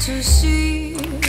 to see.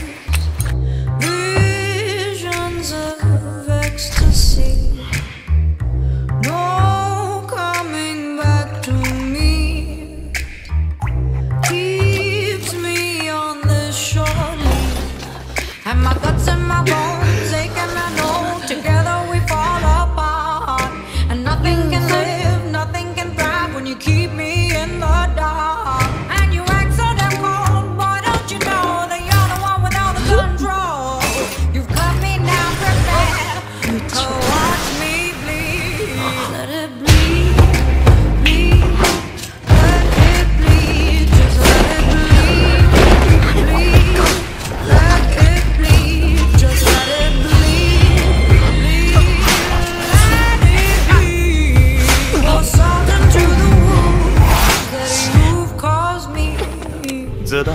知道。